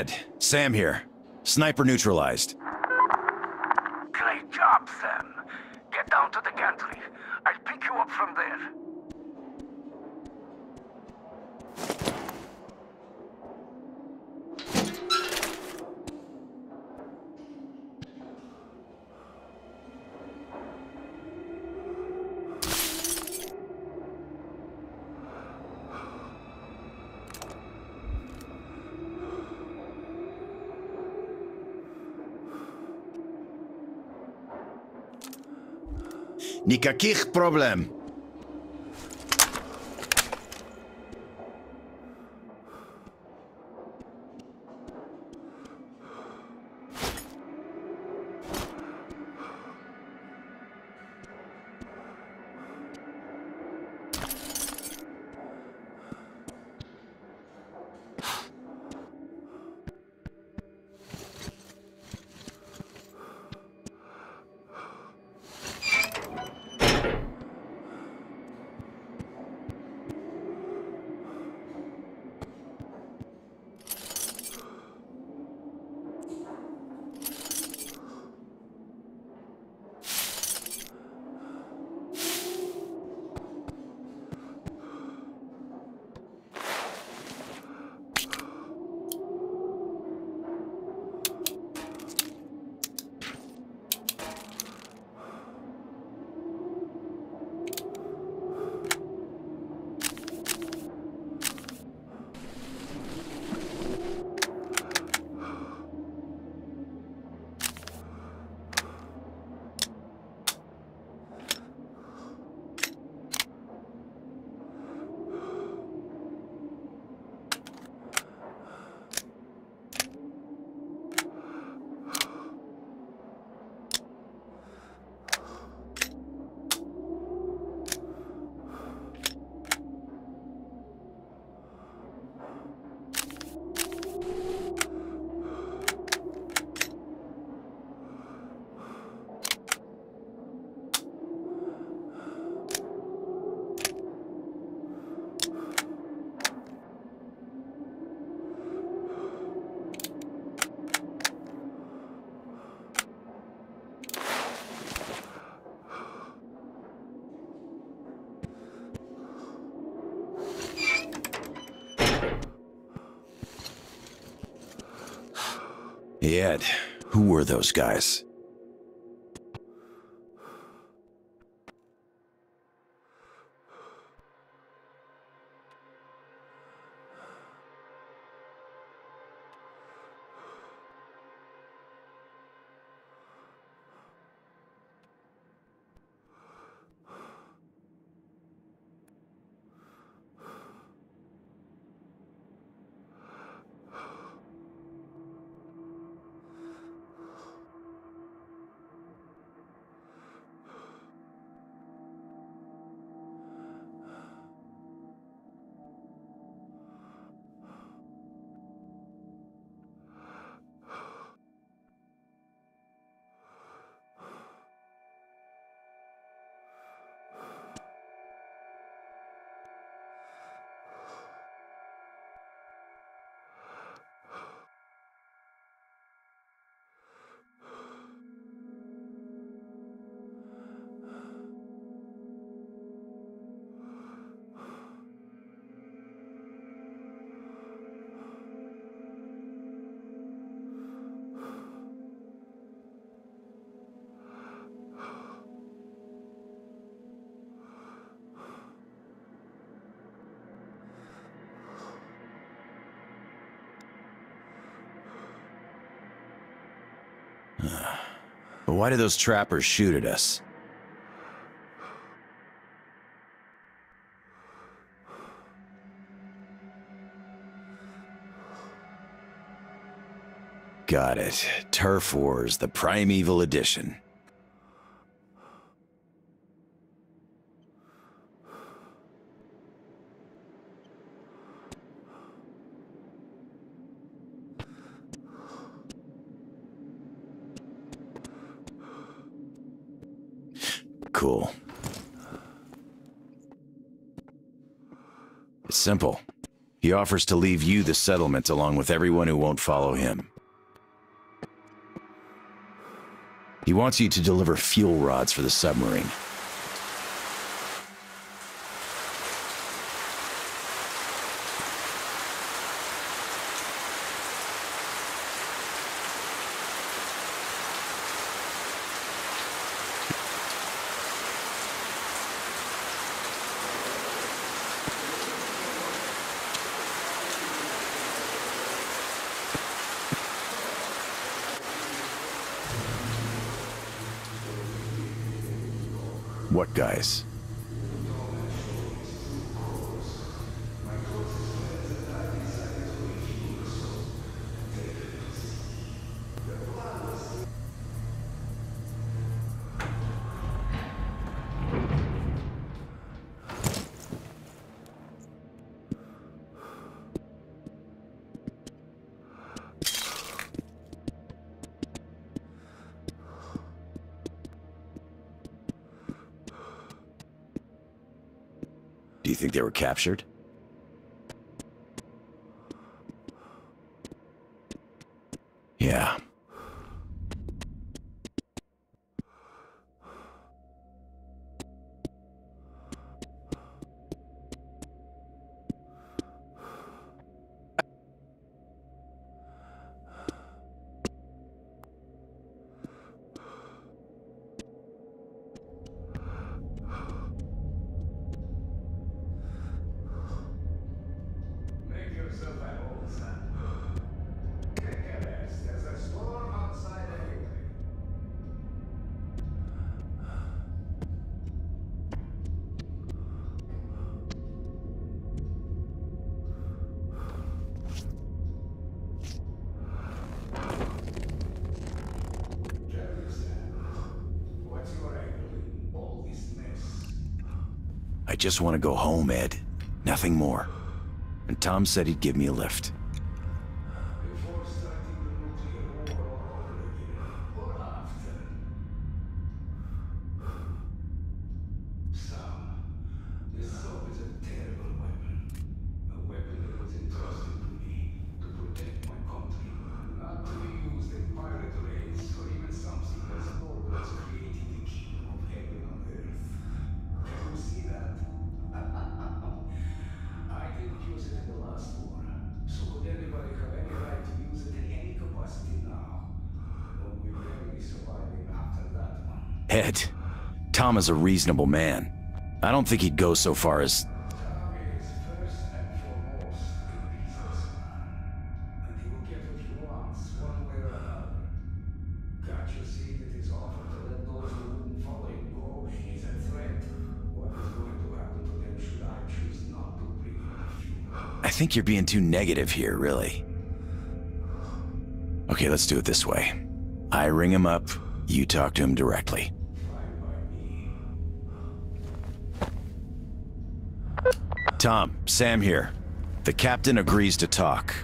Ed, Sam here. Sniper neutralized. Никаких проблем. Ed, who were those guys? But why did those trappers shoot at us? Got it. Turf Wars, the Primeval Edition. Cool. It's simple. He offers to leave you the settlement along with everyone who won't follow him. He wants you to deliver fuel rods for the submarine. What guys? Think they were captured? I just want to go home, Ed. Nothing more. And Tom said he'd give me a lift. Ed, Tom is a reasonable man. I don't think he'd go so far as. I think you're being too negative here, really. Okay, let's do it this way. I ring him up, you talk to him directly. Tom, Sam here. The captain agrees to talk.